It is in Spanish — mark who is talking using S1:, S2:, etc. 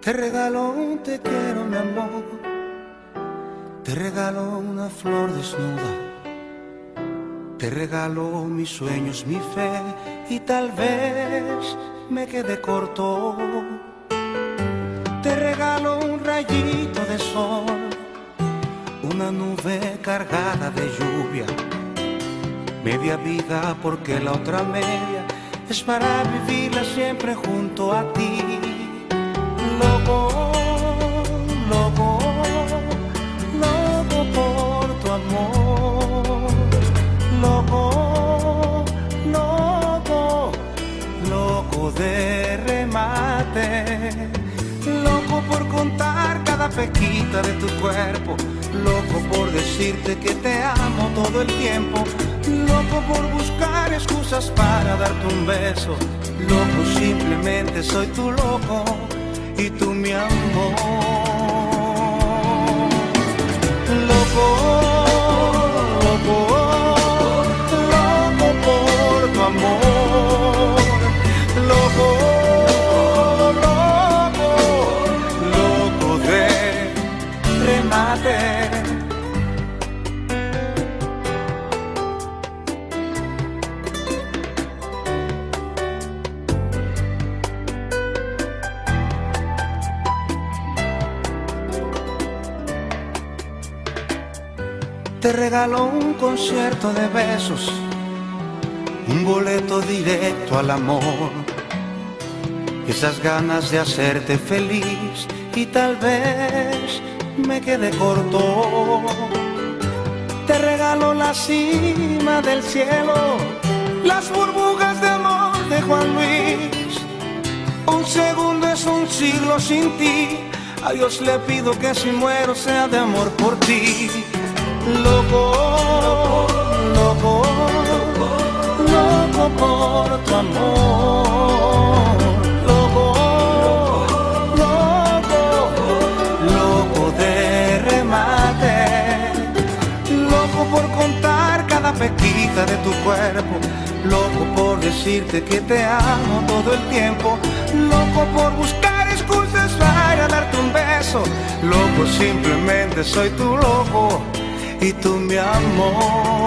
S1: Te regalo un te quiero, mi amor. Te regalo una flor desnuda. Te regalo mis sueños, mi fe y tal vez me quede corto. Te regalo un rayito de sol, una nube cargada de lluvia, media vida porque la otra media es para vivirla siempre junto a ti. Pequita de tu cuerpo. Loco por decirte que te amo todo el tiempo. Loco por buscar excusas para darte un beso. Loco, simplemente soy tu loco y tú mi amor. Loco, loco, Te regalo un concierto de besos, un boleto directo al amor, esas ganas de hacerte feliz y tal vez me quede corto. Te regalo la cima del cielo, las burbujas de amor de Juan Luis. Un segundo es un siglo sin ti. A Dios le pido que si muero sea de amor por ti. Loco, loco, loco por tu amor. Loco, loco, loco de remate. Loco por contar cada pequita de tu cuerpo. Loco por decirte que te amo todo el tiempo. Loco por buscar excusas para darte un beso. Loco, simplemente soy tu loco y tú mi amor.